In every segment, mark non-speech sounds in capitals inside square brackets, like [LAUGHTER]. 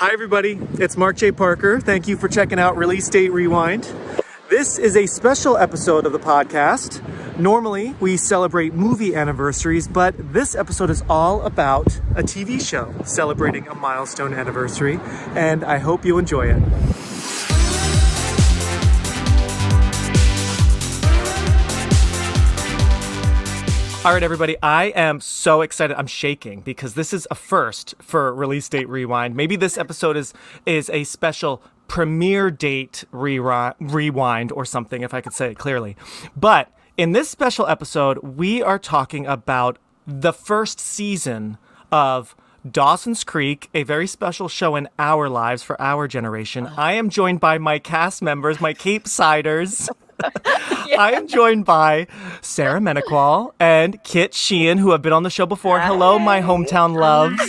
Hi, everybody. It's Mark J. Parker. Thank you for checking out Release Date Rewind. This is a special episode of the podcast. Normally, we celebrate movie anniversaries, but this episode is all about a TV show celebrating a milestone anniversary, and I hope you enjoy it. All right, everybody, I am so excited. I'm shaking because this is a first for Release Date Rewind. Maybe this episode is is a special premiere date rewi- rewind or something, if I could say it clearly. But in this special episode, we are talking about the first season of Dawson's Creek, a very special show in our lives for our generation. I am joined by my cast members, my Capesiders. [LAUGHS] [LAUGHS] I am joined by Sarah Menaquale and Kit Sheehan, who have been on the show before. Hello, my hometown loves.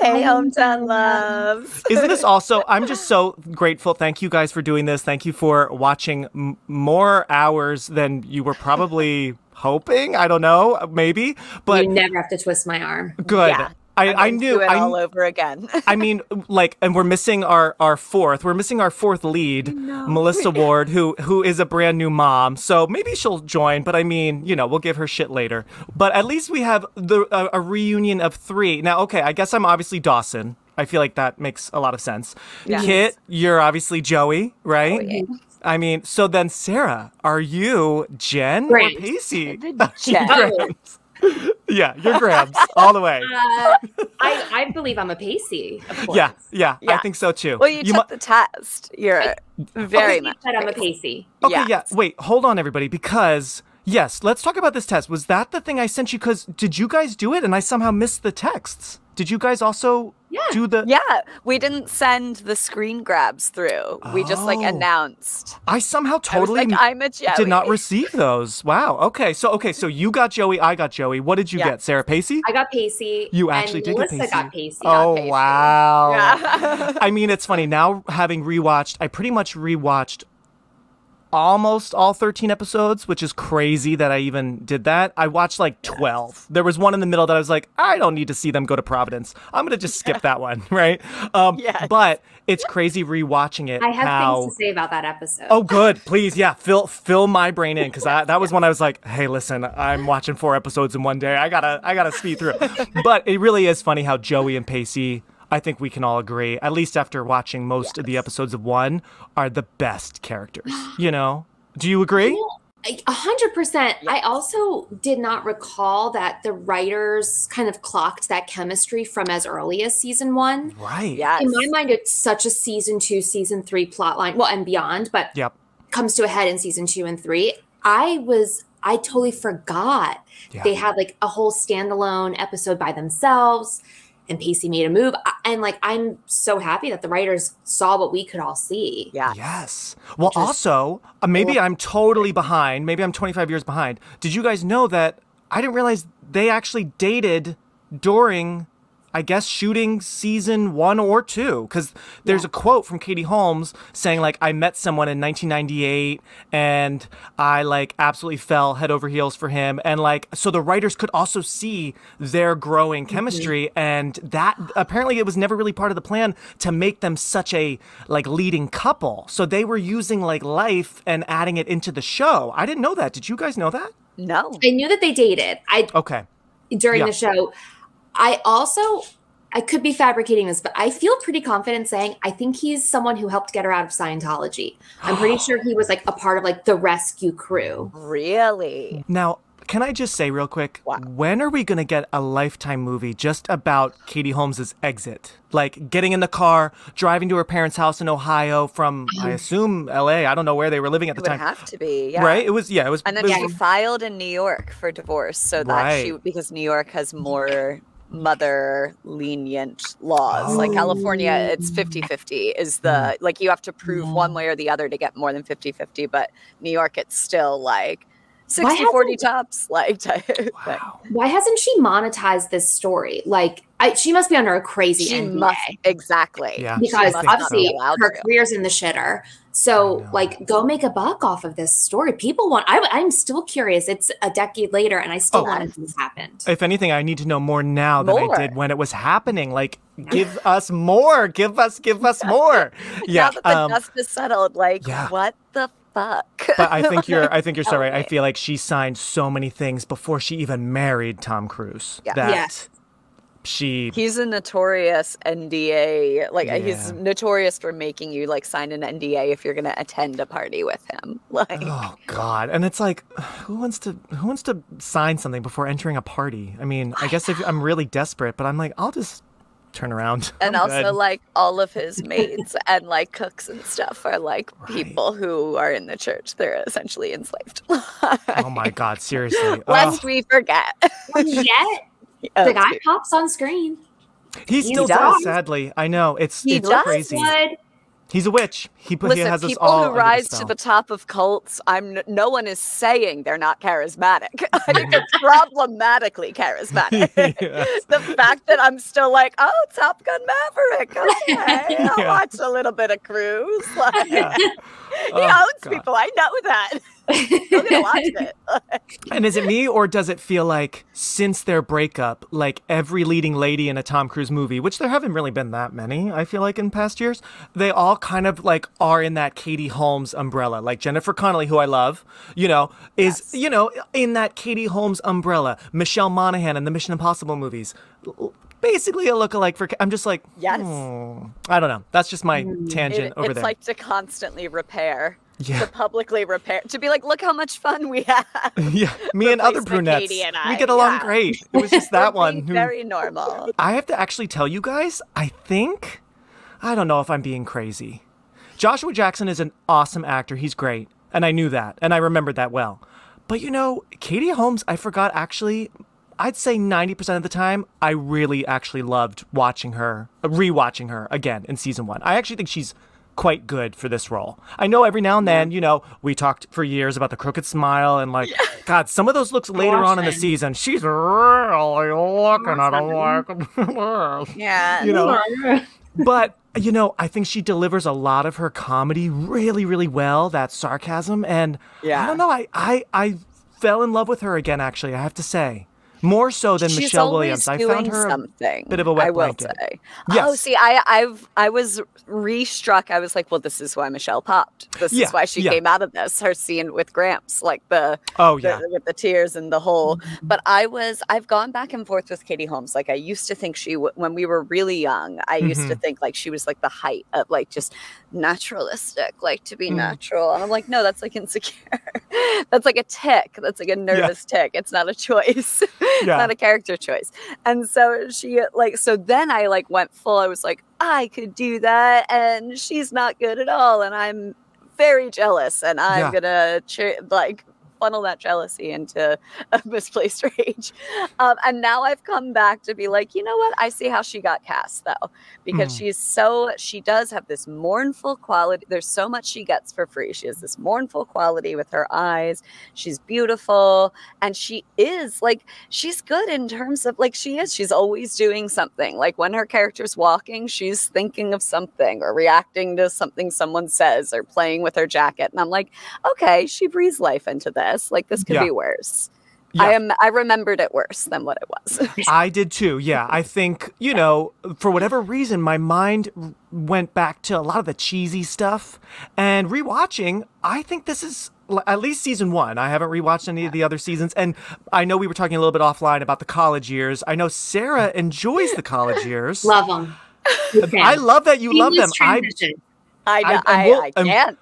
Hey, hometown loves. Isn't this [LAUGHS] also? I'm just so grateful. Thank you guys for doing this. Thank you for watching m- more hours than you were probably [LAUGHS] hoping. I don't know, maybe, but you never have to twist my arm. good. Yeah. I, I'm I into knew. it I, all over again. [LAUGHS] I mean, like, and we're missing our our fourth. We're missing our fourth lead, Melissa [LAUGHS] Ward, who who is a brand new mom. So maybe she'll join. But I mean, you know, we'll give her shit later. But at least we have the a, a reunion of three. Now, okay, I guess I'm obviously Dawson. I feel like that makes a lot of sense. Yeah. Kit, you're obviously Joey, right? Oh, yeah. I mean, so then Sarah, are you Jen Grams. or Pacey? Jen. [LAUGHS] Grams. [LAUGHS] yeah, you're Grams all the way. Uh, I, I believe I'm a Pacey, of [LAUGHS] course. Yeah, yeah, I think so too. well, you, mu- took the test. You're very Okay, much. said I'm a Pacey. Okay, Yes. yeah. Wait, hold on, everybody, because yes, let's talk about this test. Was that the thing I sent you? Because did you guys do it and I somehow missed the texts? Did you guys also Yeah. do the? Yeah, we didn't send the screen grabs through. We just like Oh. announced. I somehow I totally like, I'm a Joey. did not receive those. Wow. Okay. So okay. So you got Joey. I got Joey. What did you Yeah. get, Sarah Pacey? I got Pacey. You actually and did get Melissa Pacey. got Pacey. oh Pacey. wow. Yeah. [LAUGHS] I mean, it's funny now having rewatched. I pretty much rewatched almost all 13 episodes, which is crazy that I even did that. I watched like 12. There was one in the middle that I was like, I don't need to see them go to Providence. I'm gonna just skip that one, [LAUGHS] right? Um, Yes. But it's crazy rewatching it. I have how... things to say about that episode. Oh, good. Please, yeah, fill fill my brain in because that was [LAUGHS] when I was like, "Hey, listen, I'm watching four episodes in one day. I gotta I gotta speed through." it." but it really is funny how Joey and Pacey, I think we can all agree, at least after watching most of the episodes of one, are the best characters. You know? Do you agree? A hundred percent. I also did not recall that the writers kind of clocked that chemistry from as early as season one. Right. Yeah. In my mind, it's such a season two, season three plot line, well, and beyond, but Yep. comes to a head in season two and three. I was, I totally forgot Yeah. they had like a whole standalone episode by themselves and Pacey made a move. And like, I'm so happy that the writers saw what we could all see. Yeah. Yes. Well, Which is also, uh, maybe I'm totally behind. Maybe I'm 25 years behind. Did you guys know that I didn't realize they actually dated during, I guess, shooting season one or two? Because there's a quote from Katie Holmes saying, like, I met someone in 1998 and I, like, absolutely fell head over heels for him. And, like, so the writers could also see their growing mm-hmm. chemistry. And that apparently it was never really part of the plan to make them such a, like, leading couple. So they were using, like, life and adding it into the show. I didn't know that. Did you guys know that? No. I knew that they dated. I Okay. during Yeah. the show. I also I could be fabricating this, but I feel pretty confident saying I think he's someone who helped get her out of Scientology. I'm pretty sure he was like a part of like the rescue crew. Really? Now, can I just say real quick, Wow. when are we going to get a lifetime movie just about Katie Holmes's exit? Like getting in the car, driving to her parents' house in Ohio from, I mm. assume, LA. I don't know where they were living at It the would time. have to be. Yeah. Right? It was, yeah, it was. And then it she filed in New York for divorce so that she because New York has more mother lenient laws. Like California, it's 50-50 is the mm. like you have to prove one way or the other to get more than 50-50, but New York it's still like 60 40 tops. [LAUGHS] [LAUGHS] Like, Wow. Why hasn't she monetized this story? Like, I, she must be under a crazy she NDA. must exactly. Yeah. because must be obviously her to. career's in the shitter. So, like, go make a buck off of this story. People want. I, I'm still curious. It's a decade later, and I still Oh. want to see this happened. If anything, I need to know more now than I did when it was happening. Like, give us more. Give us, give us [LAUGHS] more. Yeah. now that the um, dust is settled, like, yeah. what the fuck? but I think you're I think you're so [LAUGHS] right. I feel like she signed so many things before she even married Tom Cruise. Yeah. That Yeah. she He's a notorious NDA. Like uh, he's notorious for making you like sign an NDA if you're gonna attend a party with him. [LAUGHS] Like Oh God! And it's like, who wants to who wants to sign something before entering a party? I mean, I guess if I'm really desperate, but I'm like, I'll just turn around. [LAUGHS] and I'm also good. like all of his maids [LAUGHS] and like cooks and stuff are like Right. people who are in the church. They're essentially enslaved. [LAUGHS] oh my God! Seriously, Lest Ugh. we forget. Yet Oh, the guy pops on screen. he still does. does. Sadly, I know it's He it's does? crazy. Would He's a witch. He put he Listen, has us people who rise to the top of cults, I'm no one is saying they're not charismatic. [LAUGHS] I think they're [LAUGHS] problematically charismatic. Yes. [LAUGHS] the fact that I'm still like, oh, Top Gun Maverick. Okay, I'll Yeah. watch a little bit of Cruise. Like, Yeah. he Oh, owns God. people. I know that. Gonna watch it. [LAUGHS] And is it me or does it feel like since their breakup, like every leading lady in a Tom Cruise movie, which there haven't really been that many, I feel like in past years, they all kind of like are in that Katie Holmes umbrella. Like Jennifer Connelly, who I love, you know, is Yes. you know in that Katie Holmes umbrella. Michelle Monaghan in the Mission Impossible movies. Basically a lookalike for. I'm just like, Yes. hmm. I don't know. That's just my tangent It- over it's there. It's like to constantly repair. Yeah. To publicly repair. To be like, look how much fun we have. [LAUGHS] yeah, me and other brunettes, and we get along yeah. great. It was just [LAUGHS] that one. who- Very normal. I have to actually tell you guys, I think, I don't know if I'm being crazy. Joshua Jackson is an awesome actor. He's great. And I knew that. And I remembered that well. But you know, Katie Holmes, I forgot actually, I'd say 90% of the time, I really actually loved watching her, rewatching her again in season one. I actually think she's quite good for this role. I know every now and then, you know, we talked for years about the crooked smile and like, God, some of those looks later on in the season, she's really looking at him like, [LAUGHS] Yeah. you know. [LAUGHS] but you know, I think she delivers a lot of her comedy really, really well. That sarcasm, and yeah. I don't know. I I I fell in love with her again. Actually, I have to say, more so than She's Michelle Williams. I found her. a- something. bit of a wet I will blanket. say. Yes. Oh, see, I, I've, I was re-struck. I was like, well, this is why Michelle popped. This Yeah, is why she yeah. came out of this. Her scene with Gramps, like the, oh the yeah, with the tears and the whole. But I was, I've gone back and forth with Katie Holmes. Like I used to think she, when we were really young, I used Mm-hmm. to think like she was like the height of like just naturalistic, like to be Mm. natural. And I'm like, no, that's like insecure. [LAUGHS] that's like a tick. That's like a nervous tick. It's not a choice. it's [LAUGHS] Yeah. not a character choice. And so she like so then I like went full. I was like, I could do that, and she's not good at all, and I'm very jealous, and I'm Yeah. gonna like funnel that jealousy into a [LAUGHS] misplaced rage. Um, and now I've come back to be like, you know what? I see how she got cast though, because Mhm. she's so she does have this mournful quality. There's so much she gets for free. She has this mournful quality with her eyes. She's beautiful, and she is like she's good in terms of like she is. She's always doing something. Like when her character's walking, she's thinking of something or reacting to something someone says or playing with her jacket. And I'm like, okay, she breathes life into this. Like this could Yeah. be worse. Yeah. I am I remembered it worse than what it was. [LAUGHS] I did too. Yeah, I think you know, for whatever reason, my mind went back to a lot of the cheesy stuff, and rewatching, I think this is at least season one. I haven't rewatched any of the other seasons, and I know we were talking a little bit offline about the college years. I know Sarah [LAUGHS] enjoys the college years. Love them. I love that you love them. I I know, I- I, we'll- I, and- can't.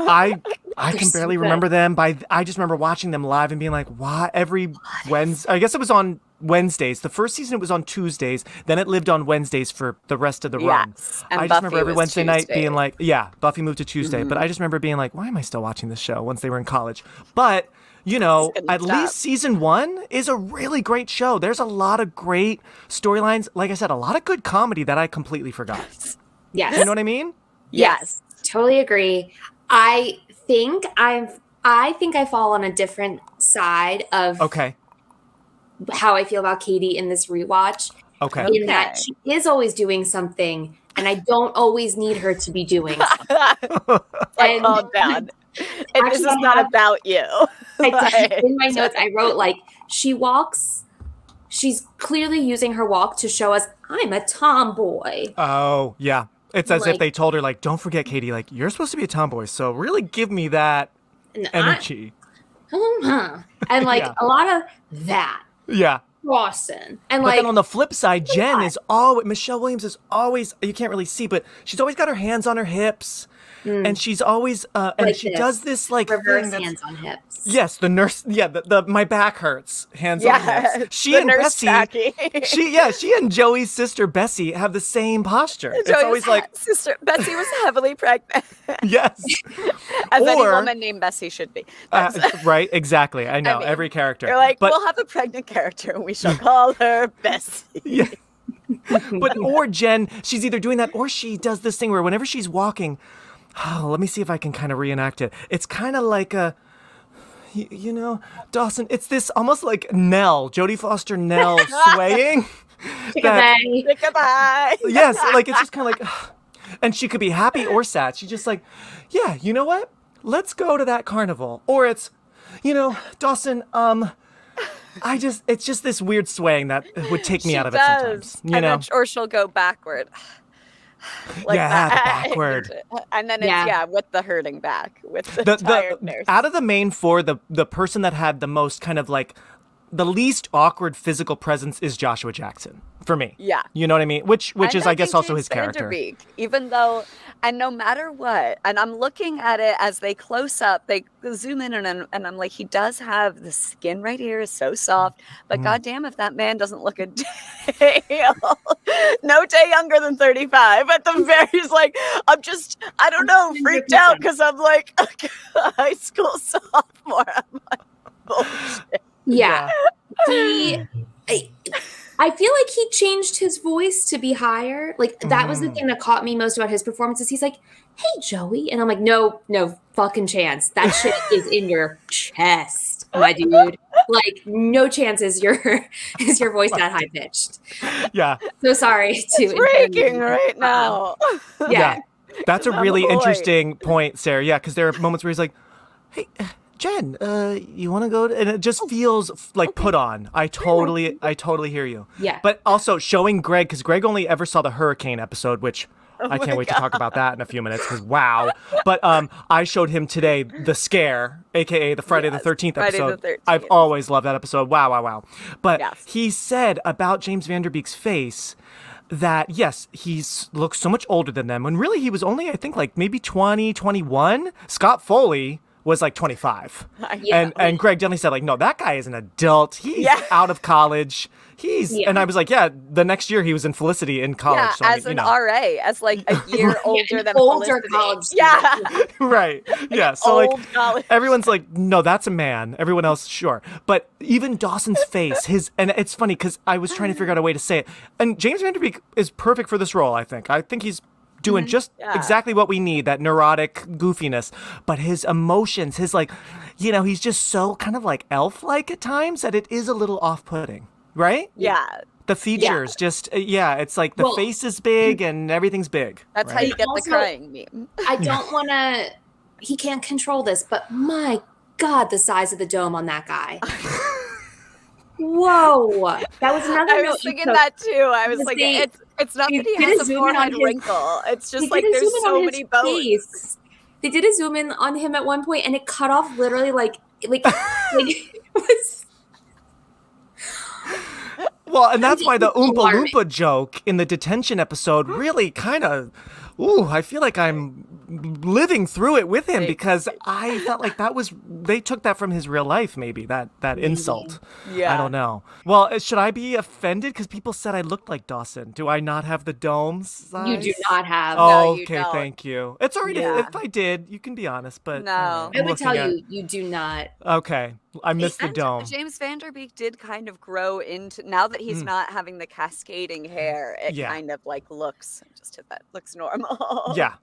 I [LAUGHS] I can barely good. remember them. By I just remember watching them live and being like, "Why?" Every Wednesday, I guess it was on Wednesdays. The first season it was on Tuesdays. Then it lived on Wednesdays for the rest of the run. Yes. I just remember every Wednesday night being like, "Yeah, Buffy moved to Tuesday," Mm-hmm. but I just remember being like, "Why am I still watching this show?" Once they were in college, but. You know, at stop. least season one is a really great show. There's a lot of great storylines. Like I said, a lot of good comedy that I completely forgot. Yes. You know what I mean? Yes, totally agree. I think I've I think I fall on a different side of Okay. how I feel about Katie in this rewatch. Okay. In that she is always doing something, and I don't always need her to be doing. [LAUGHS] something. like, And- calm down. [LAUGHS] And this is Actually, I not have- about you. I [LAUGHS] Like- in my notes, I wrote like she walks. She's clearly using her walk to show us I'm a tomboy. Oh, yeah. It's as if they told her, like, don't forget, Katie, like, you're supposed to be a tomboy, so really give me that And, I- energy. uh-huh. and like Yeah. a lot of that. Yeah. Rawson. And But like then on the flip side, Jen God. is always Michelle Williams is always you can't really see, but she's always got her hands on her hips, and she's always uh, and Mm. Like she this. does this like thing reverse hands on hips. Yes, the nurse. Yeah, the, the my back hurts. Hands on hips. She and nurse Bessie. She yeah, she and Joey's sister Bessie have the same posture. It's always like sister Bessie was heavily pregnant, [LAUGHS] yes, [LAUGHS] as any woman named Bessie should be. uh, [LAUGHS] right, exactly. I know mean, every character. You're like, but we'll have a pregnant character, and we shall call her Bessie. Yeah. but or Jen, she's either doing that or she does this thing where whenever she's walking, oh, let me see if I can kind of reenact it. It's kind of like a you, you know, Dawson, it's this almost like Nell, Jodie Foster Nell [LAUGHS] swaying. that- Goodbye. [LAUGHS] yes, like it's just kind of like [SIGHS] and she could be happy or sad. She's just like, yeah, you know what? Let's go to that carnival. Or it's, you know, Dawson, um I just it's just this weird swaying that would take me She out of it does. sometimes. You and know. then, or she'll go backward. [LAUGHS] like Yeah, the that. backward. [LAUGHS] and then it's Yeah. yeah. with the hurting back, with the, the, tiredness. the out of the main four, the the person that had the most kind of like the least awkward physical presence is Joshua Jackson for me. Yeah. You know what I mean? Which which And is I, guess also his character. Van Der Beek, even though, and no matter what, and I'm looking at it as they close up, they zoom in, and I'm, and I'm like, he does have the skin right here is so soft, but Mm. goddamn, if that man doesn't look a [LAUGHS] day, no day younger than 35, at the very, he's like, I'm just, I don't know, freaked out because I'm like [LAUGHS] a high school sophomore. I'm like, [LAUGHS] bullshit. Yeah. He I, I feel like he changed his voice to be higher. Like that was the Mm. thing that caught me most about his performances. He's like, "Hey, Joey," and I'm like, "No, no fucking chance. That [LAUGHS] shit is in your chest, my dude. Like, no chance is your [LAUGHS] is your voice that high pitched. Yeah. So sorry to It's breaking right now. Yeah. Yeah. That's a really boy. interesting point, Sarah. Yeah, because there are moments where he's like, "Hey, Jen, uh, you want to go?" And it just feels f- like put on. I totally, I totally hear you. Yeah. But also showing Greg, because Greg only ever saw the hurricane episode, which I Oh my can't wait to talk about that in a few minutes. Because wow! But um, I showed him today the scare, aka the Friday Yes, the Thirteenth Friday the episode. I've always loved that episode. Wow, wow, wow! But Yes. he said about James Van Der Beek's face that yes he's looks so much older than them when really he was only i think like maybe 20 21 scott foley was like 25 [LAUGHS] Yeah. and and greg definitely said like no that guy is an adult he's Yeah. out of college he's Yeah. and i was like yeah the next year he was in felicity in college Yeah, so I as mean, an you know. RA, as like a [LAUGHS] year older an than older Felicity. college Yeah, student. [LAUGHS] right yeah so like college. everyone's like no that's a man everyone else sure but even dawson's face his and it's funny because i was trying to figure out a way to say it and james van der beek is perfect for this role i think i think he's doing just Yeah. exactly what we need that neurotic goofiness but his emotions his like you know he's just so kind of like elf-like at times that it is a little off-putting right Yeah, the features just uh, yeah it's like the Well- face is big and everything's big that's how you get Also- the crying meme. I [LAUGHS] don't want to. He can't control this, but my God, the size of the dome on that guy. [LAUGHS] Whoa, that was another. I was you thinking that too. I was like, they- it's it's not they that he has a a zoom in on forehead his- wrinkle. It's just like there's so many bones. face. They did a zoom in on him at one point, and it cut off literally like like like [LAUGHS] it was. Well, and that's why the Oompa alarming. Loompa joke in the detention episode really kind of, ooh, I feel like I'm living through it with him because [LAUGHS] I felt like that was they took that from his real life, maybe that that insult. Yeah. I don't know. Well, uh, should I be offended because people said I looked like Dawson? Do I not have the domes? You do not have. No, Oh, you okay, don't. thank you. It's already. if- Yeah. if I did. You can be honest, but No. uh, I would tell at- you, you do not. Okay, I missed the dome. James Van Der Beek did kind of grow into now that he's Mm. not having the cascading hair. It Yeah. kind of like looks just hit that looks normal. From [LAUGHS] all. Yeah.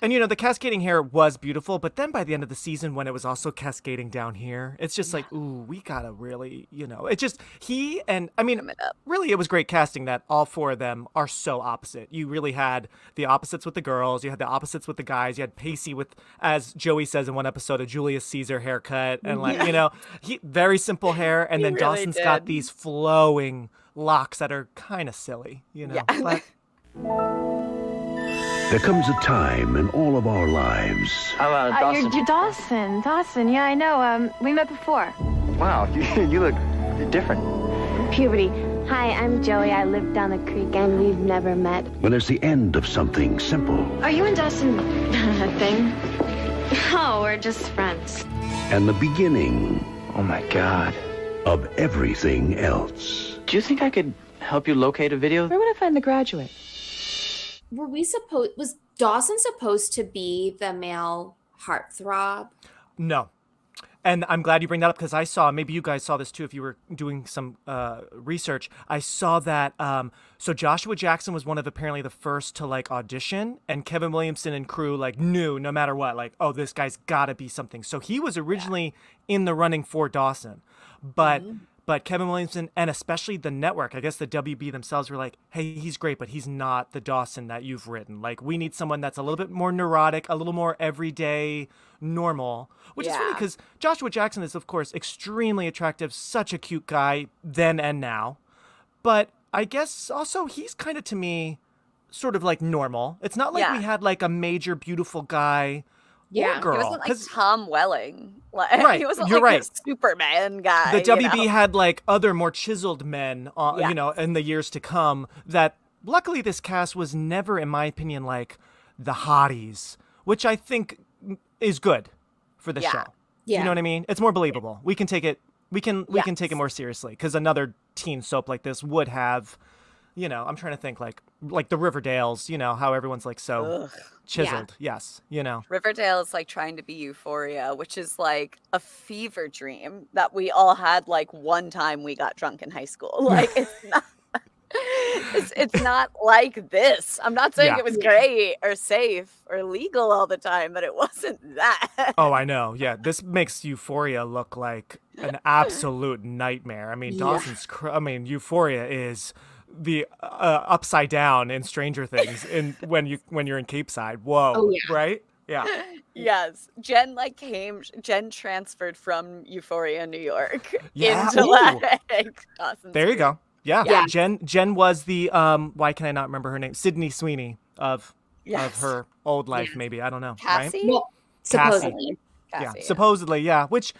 And you know, the cascading hair was beautiful, but then by the end of the season, when it was also cascading down here, it's just like, ooh, we gotta really, you know, it just, he and, I mean, really, it was great casting that all four of them are so opposite. You really had the opposites with the girls, you had the opposites with the guys, you had Pacey with, as Joey says in one episode, a Julius Caesar haircut, and like, you know, he very simple hair, [LAUGHS] and He then really Dawson's got these flowing locks that are kind of silly, you know. Yeah. But [LAUGHS] There comes a time in all of our lives How about Uh, Dawson? you're, you're Dawson. Dawson, yeah, I know. Um, we met before. Wow, [LAUGHS] you, you look different. Puberty. Hi, I'm Joey. I live down the creek, and we've never met. when there's the end of something simple Are you and Dawson [LAUGHS] a thing? No, we're just friends. and the beginning Oh my God. of everything else. Do you think I could help you locate a video? Where would I find the graduate? Were we supposed was Dawson supposed to be the male heartthrob? No. And I'm glad you bring that up because I saw, maybe you guys saw this too if you were doing some uh, research. I saw that. Um, so Joshua Jackson was one of apparently the first to like audition, and Kevin Williamson and crew like knew no matter what, like, oh, this guy's got to be something. So he was originally in the running for Dawson. But. But Kevin Williamson and especially the network, I guess the WB themselves were like, hey, he's great, but he's not the Dawson that you've written. Like, we need someone that's a little bit more neurotic, a little more everyday, normal. Which is funny because Joshua Jackson is, of course, extremely attractive, such a cute guy then and now. But I guess also he's kind of to me sort of like normal. It's not like we had like a major beautiful guy Yeah, girl. He wasn't like Tom Welling. [LAUGHS] Like, Right, He wasn't you're like right. a Superman guy. the you WB know? had like other more chiseled men, uh, you know, in the years to come. That luckily this cast was never, in my opinion, like the hotties, which I think is good for the Yeah. show. Yeah. You know what I mean? It's more believable. We can take it. We can we can take it more seriously because another teen soap like this would have, you know, I'm trying to think like like the Riverdales. You know how everyone's like so Ugh. chiseled. Yes, you know. Riverdale is like trying to be Euphoria, which is like a fever dream that we all had like one time we got drunk in high school. [LAUGHS] Like it's not it's, it's not like this. I'm not saying Yeah. it was great or safe or legal all the time, but it wasn't that. Oh, I know. Yeah, [LAUGHS] this makes Euphoria look like an [LAUGHS] absolute nightmare. I mean, Yeah. Dawson's. Cr- I mean, Euphoria is the uh, upside down in Stranger Things. In [LAUGHS] when you when you're in Capeside. Whoa. Oh, yeah. Right. Yeah. [LAUGHS] yes. Jen like came Jen transferred from Euphoria, New York Yeah, into ooh. like [LAUGHS] Dawson's There you go. Yeah. Yeah. Jen. Jen was the um. Why can I not remember her name? Sydney Sweeney of Yes. of her old life. Yes. Maybe I don't know. Cassie? Right? Well, Cassie. supposedly. yeah, Cassie, supposedly, yeah. Which,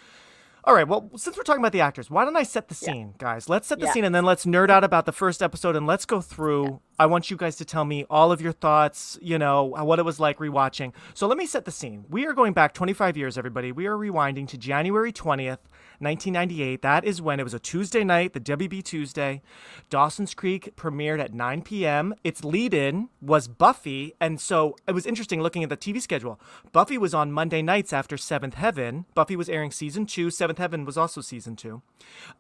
all right. Well, since we're talking about the actors, why don't I set the scene, guys? Let's set the Yeah. scene, and then let's nerd out about the first episode, and let's go through. I want you guys to tell me all of your thoughts. You know what it was like rewatching. So let me set the scene. We are going back 25 years, everybody. We are rewinding to January 20th. 1998. That is when it was a Tuesday night, the WB Tuesday. Dawson's Creek premiered at 9 p.m. Its lead in was Buffy. And so it was interesting looking at the TV schedule. Buffy was on Monday nights after Seventh Heaven. Buffy was airing season two. Seventh Heaven was also season two.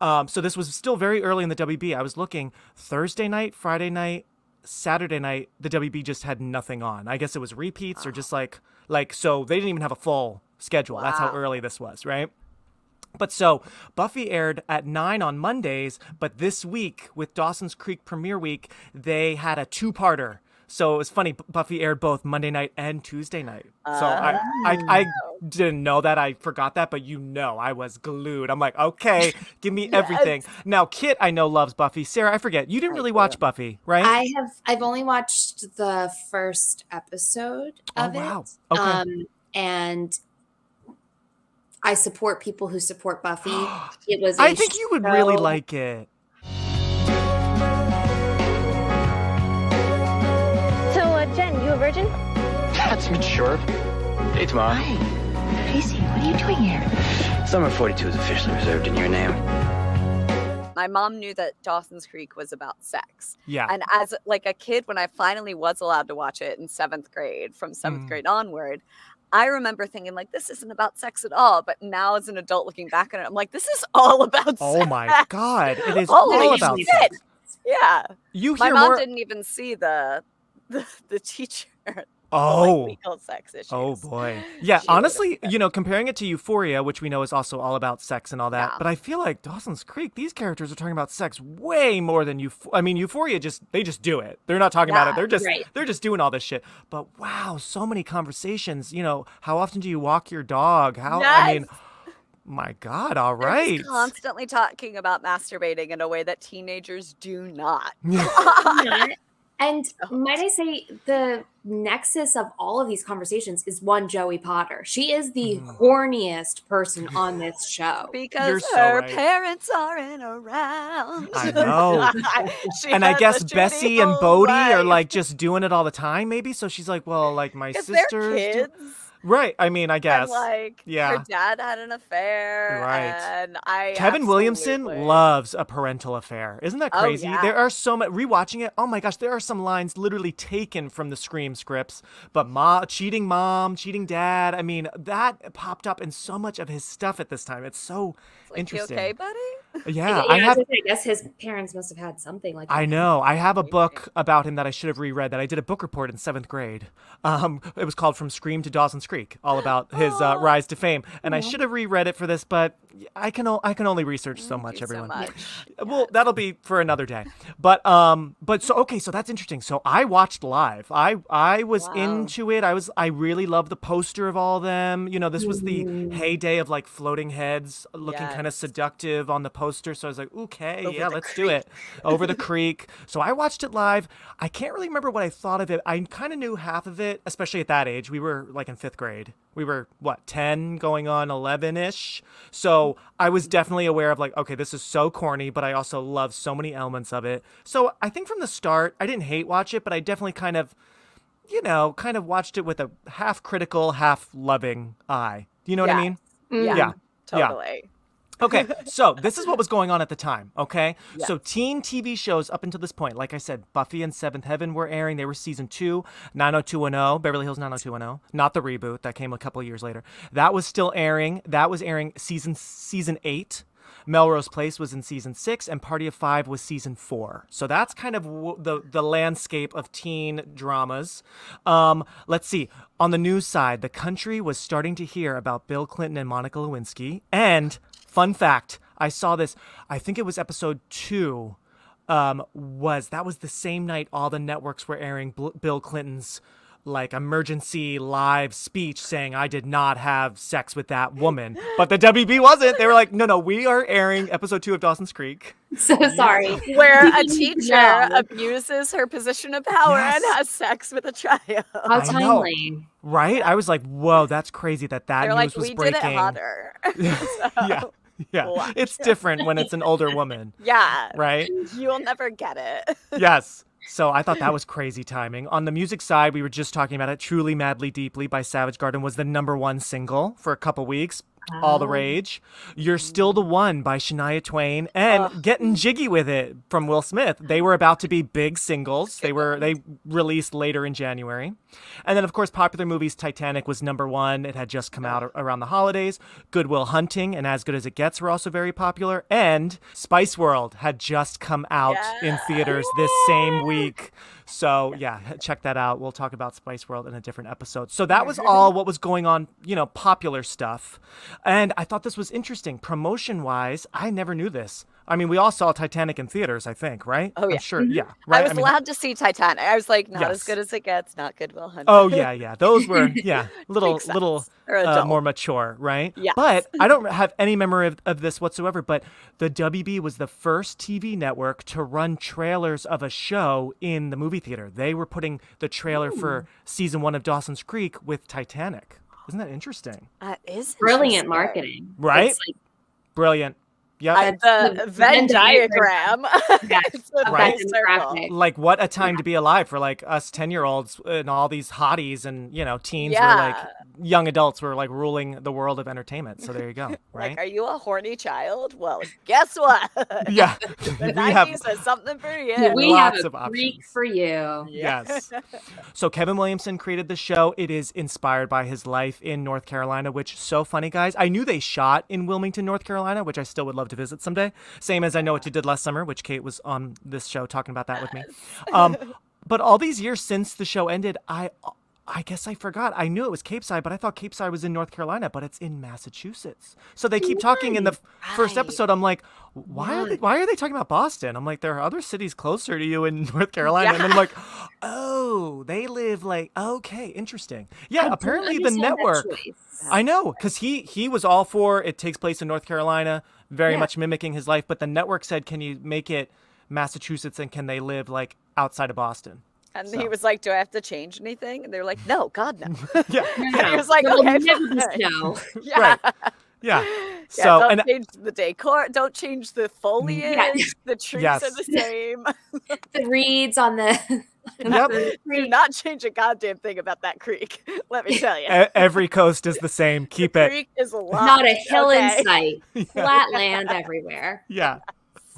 Um, so this was still very early in the WB. I was looking Thursday night, Friday night, Saturday night, the WB just had nothing on. I guess it was repeats or just like like so they didn't even have a full schedule. That's how early this was, right? But so Buffy aired at 9 on Mondays, but this week with Dawson's Creek premiere week, they had a two-parter. So it was funny. Buffy aired both Monday night and Tuesday night. So I, I, I didn't know that. I forgot that, but you know, I was glued. I'm like, okay, give me [LAUGHS] everything. Now, Kit, I know loves Buffy. Sarah, I forget. You didn't really watch Buffy, right? I have I've only watched the first episode of Oh, of wow. it. Okay. Um and I support people who support Buffy. [GASPS] It was I think you would really like it. So, uh, Jen, you a virgin? That's mature. Hey, tomorrow. Hi. Pacey, what are you doing here? Summer 42 is officially reserved in your name. My mom knew that Dawson's Creek was about sex. Yeah. And as like a kid, when I finally was allowed to watch it in seventh grade, from seventh Mm. grade onward, I remember thinking like, this isn't about sex at all. But now, as an adult looking back on it, I'm like, this is all [LAUGHS] about oh sex. oh sex. my God. It is Holy all about shit. sex. Yeah. You My mom more. didn't even see the [LAUGHS] the, the teacher, Oh. oh [LAUGHS] like, legal sex issues. Oh boy. Yeah, honestly, you know, comparing it to Euphoria, which we know is also all about sex and all that, Yeah. but I feel like Dawson's Creek, these characters are talking about sex way more than you. I mean, Euphoria just they just do it. They're not talking about it. They're just right. they're just doing all this shit. But wow, so many conversations. You know, how often do you walk your dog? How I mean, my God, all They're right. constantly talking about masturbating in a way that teenagers do not. [LAUGHS] [LAUGHS] Not. And Oh. might I say, the nexus of all of these conversations is one Joey Potter. She is the Mm. horniest person [LAUGHS] on this show. because so her right. parents aren't around. I know. [LAUGHS] And I guess Bessie and whole Bodie are like just doing it all the time, maybe. So she's like, well, like my sisters, they're do- kids. Right? I mean, I guess. And like Yeah. her dad had an affair. Right. And I Kevin Williamson loves a parental affair. Isn't that Oh, crazy? yeah. There are so many rewatching it. Oh my gosh, there are some lines literally taken from the Scream scripts. But ma cheating mom, cheating dad. I mean, that popped up in so much of his stuff at this time. It's so Like, you interesting. okay, buddy? Yeah, I, I have I guess his parents must have had something like I know. I have a book about him that I should have reread that I did a book report in seventh grade. Um, it was called From Scream to Dawson's Creek, all about [GASPS] his uh, rise to fame. And I should have reread it for this, but I can I can only research so much, Do so everyone. much. Well, that'll be for another day. But um, but so okay, so that's interesting. So I watched live. I I was Wow. into it. I was I really loved the poster of all of them. You know, this was the heyday of like floating heads looking kind of seductive on the poster. So I was like, okay, Over yeah, let's do it. Over the [LAUGHS] creek. So I watched it live. I can't really remember what I thought of it. I kind of knew half of it, especially at that age. We were like in fifth grade. We were what, 10 going on 11 ish. So I was definitely aware of like, okay, this is so corny, but I also love so many elements of it. So I think from the start, I didn't hate watch it, but I definitely kind of, you know, kind of watched it with a half critical, half loving eye. Do you know what I Yeah. mean? Mm. Yeah. Yeah. Yeah. Okay, [LAUGHS] so this is what was going on at the time, okay? So teen TV shows up until this point, like I said, Buffy and Seventh Heaven were airing. They were season two, 90210, Beverly Hills 90210, not the reboot that came a couple years later. That was still airing. That was airing season season eight. Melrose Place was in season six, and Party of Five was season four. So that's kind of the the landscape of teen dramas. Um, let's see. On the news side, the country was starting to hear about Bill Clinton and Monica Lewinsky. And fun fact, I saw this. I think it was episode two. Um, was that was the same night all the networks were airing Bl- Bill Clinton's like emergency live speech saying I did not have sex with that woman. But the WB wasn't. They were like, no, no, we are airing episode two of Dawson's Creek. So sorry. Where a [LAUGHS] teacher know. abuses her position of power and has sex with a child. How I know. timely. Right? I was like, whoa, that's crazy that that They're news like, was we breaking. did it hotter. [LAUGHS] [LAUGHS] yeah. Yeah. Watch. It's different when it's an older woman, yeah. right? You'll never get it. yes. So I thought that was crazy timing. On the music side, we were just talking about it. Truly, Madly, Deeply by Savage Garden was the number one single for a couple weeks. All the Oh. rage. You're Still the One by Shania Twain and Getting Jiggy with It from Will Smith. They were about to be big singles. They were they released later in January. And then of course popular movies Titanic was number 1. It had just come out around the holidays. Good Will Hunting and As Good as It Gets were also very popular and Spice World had just come out in theaters this same week. So yeah, check that out. We'll talk about Spice World in a different episode. So that was [LAUGHS] all what was going on, you know, popular stuff. And I thought this was interesting. Promotion wise, I never knew this. I mean, we all saw Titanic in theaters, I think, right? Oh, I'm yeah. sure. Yeah. Right. I was mean, allowed to see Titanic. I was like, not Yes. as good as it gets, not Good Will Hunting. Oh yeah, yeah. Those were [LAUGHS] yeah, little little uh, more mature, right? Yes. But [LAUGHS] I don't have any memory of, of this whatsoever. But the WB was the first TV network to run trailers of a show in the movie theater. They were putting the trailer for season one of Dawson's Creek with Titanic. Isn't that interesting? That is Brilliant interesting. marketing. Right? It's like, Brilliant. Yep. I, the, The Venn Venn diagram. Yeah, [LAUGHS] It's Right. full that circle. demographic. like what a time to be alive for like us 10 year olds and all these hotties and you know teens were like Yeah. Young adults were like ruling the world of entertainment so there you go [LAUGHS] right Like, are you a horny child? Well, guess what? [LAUGHS] yeah [LAUGHS] we have something for you. we have a of freak for you. yes so kevin williamson created the show it is inspired by his life in north carolina which so funny guys i knew they shot in wilmington north carolina which i still would love to visit someday same as i know what you did last summer which kate was on this show talking about that with me um, but all these years since the show ended i I guess I forgot. I knew it was Capeside, but I thought Capeside was in North Carolina, but it's in Massachusetts. So they keep talking in the first episode. I'm like, why are they why are they talking about Boston? I'm like, there are other cities closer to you in [LAUGHS] North Carolina. And then I'm like, oh, they live like okay, interesting. Yeah, I apparently the network. I know, because he he was all for it takes place in North Carolina, very Yeah. much mimicking his life. But the network said, can you make it Massachusetts and can they live like outside of Boston? And So- he was like, "Do I have to change anything?" And they're like, "No, God, no." [LAUGHS] [LAUGHS] Yeah, he was like, There will "Okay, never be [LAUGHS] yeah. right. Yeah. Yeah, So don't and change the decor. Don't change the foliage. The trees Yes. are the same. The reeds on the. Yep. Do not change a goddamn thing about that creek. Let me tell you. every coast is the same. Keep the it. creek is a lot. Not a hill okay? in sight. Flat land everywhere. Yeah.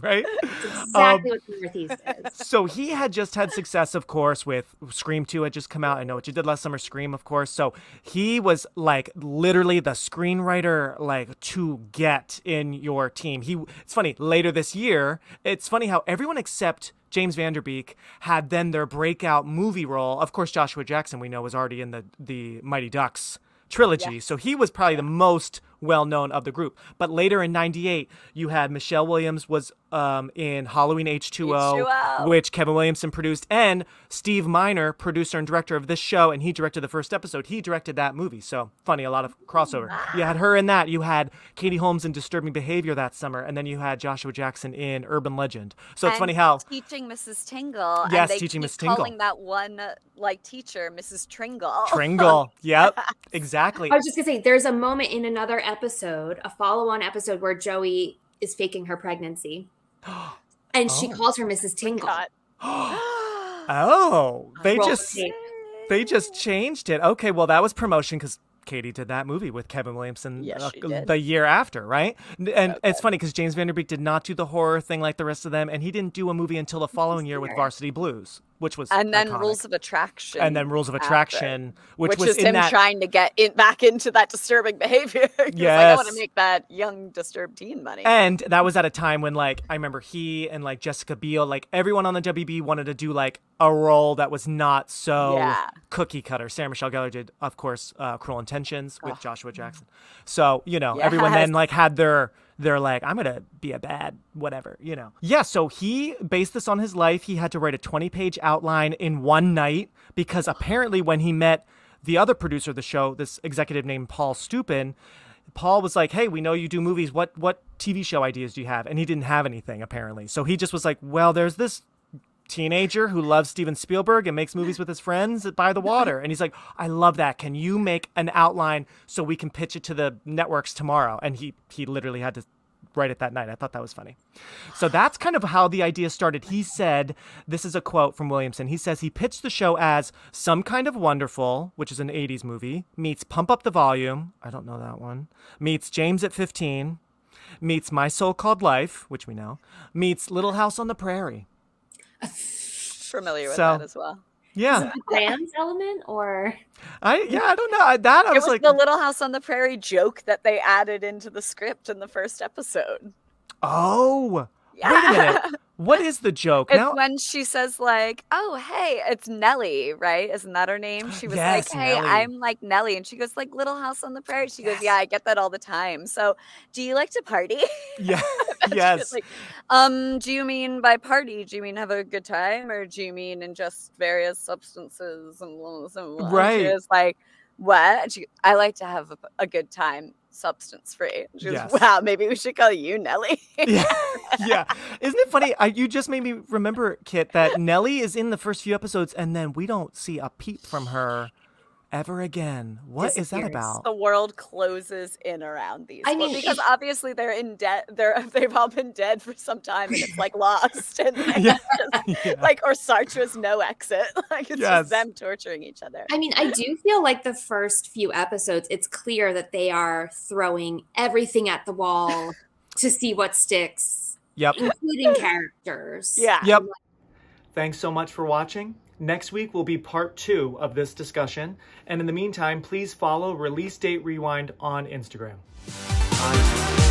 [LAUGHS] Right. Exactly Um, what the Northeast is. So he had just had success, of course, with Scream 2 had just come out. I know what you did last summer, Scream, of course. So he was like literally the screenwriter like to get in your team. He it's funny, later this year, it's funny how everyone except James Van Der Beek had then their breakout movie role. Of course, Joshua Jackson we know was already in the the Mighty Ducks trilogy. So he was probably the most well known of the group. But later in 98, you had Michelle Williams was um, in Halloween H2O, H2O. which Kevin Williamson produced, and Steve Miner, producer and director of this show, and he directed the first episode. He directed that movie. So funny, a lot of crossover. You had her in that. You had Katie Holmes in Disturbing Behavior that summer, and then you had Joshua Jackson in Urban Legend. So it's And funny how teaching Mrs. Tingle. Yes, and they teaching keep Miss Tingle. Calling that one like teacher Mrs. Tringle. [LAUGHS] Tringle. yep, [LAUGHS] exactly. I was just gonna say, there's a moment in another episode, a follow-on episode, where Joey is faking her pregnancy, [GASPS] and she Oh. calls her Mrs. Tingle. [GASPS] [GASPS] Oh, they Roll just tape. they just changed it. Okay, well that was promotion because Katie did that movie with Kevin Williamson Yes, uh, the year after, right? N- And it's funny because James Van Der Beek did not do the horror thing like the rest of them, and he didn't do a movie until the following year with. Varsity Blues, which was and then iconic. Rules of Attraction. and then Rules of Attraction, which, which, was him that. trying to get in, back into that disturbing behavior. [LAUGHS] Was like, I want to make that young disturbed teen money. And that was at a time when, like, I remember he and like Jessica Biel, like everyone on the WB wanted to do like a role that was not so Yeah. cookie cutter. Sarah Michelle Gellar did, of course, uh, Cruel Intentions with Joshua Jackson. So you know, everyone then like had their they're like, I'm gonna be a bad whatever, you know. Yeah. So he based this on his life. He had to write a 20 page outline in one night because apparently when he met the other producer of the show, this executive named Paul Stupin. Paul was like, "Hey, we know you do movies. What what TV show ideas do you have?" And he didn't have anything apparently. So he just was like, "Well, there's this teenager who loves Steven Spielberg and makes movies with his friends by the water." And he's like, "I love that. Can you make an outline so we can pitch it to the networks tomorrow?" And he he literally had to write it that night. I thought that was funny. So that's kind of how the idea started. He said, this is a quote from Williamson. He says he pitched the show as Some Kind of Wonderful, which is an 80s movie, meets Pump Up the Volume, I don't know that one, meets James at 15, meets My So Called Life, which we know, meets Little House on the Prairie. Familiar with So- that as well. Yeah, Trans element or I yeah I don't know I- that I It was, was like the Little House on the Prairie joke that they added into the script in the first episode. oh Yeah. wait a minute [LAUGHS] what is the joke It's now when she says like, "Oh, hey, it's Nellie, right? Isn't that her name?" [GASPS] She was Yes, like, "Hey, Nellie. I'm like Nellie," and she goes like, "Little House on the Prairie." She goes, "Yeah, I get that all the time." So, do you like to party? yeah [LAUGHS] And she was yes like, um, do you mean by party? Do you mean have a good time, or do you mean in just various substances and blah, blah, blah, Right. She was like, what? And she, I like to have a, a good time, substance free. She goes, Yes. wow, maybe we should call you Nellie. yeah, [LAUGHS] yeah. Isn't it funny? I, you just made me remember, Kit, that Nellie is in the first few episodes, and then we don't see a peep from her ever again. What is that about? the world closes in around these. I Well, mean, because obviously they're in debt. They're [LAUGHS] they've all been dead for some time, and it's like lost, and [LAUGHS] like, Yeah. just- [LAUGHS] Yeah. like or Sartre's no exit. Like it's Yes. just them torturing each other. I mean, I do feel like the first few episodes, it's clear that they are throwing everything at the wall to see what sticks, Yep. including characters. Yeah. Yep. Thanks so much for watching. Next week will be part two of this discussion. And in the meantime, please follow Release Date Rewind on Instagram. Bye.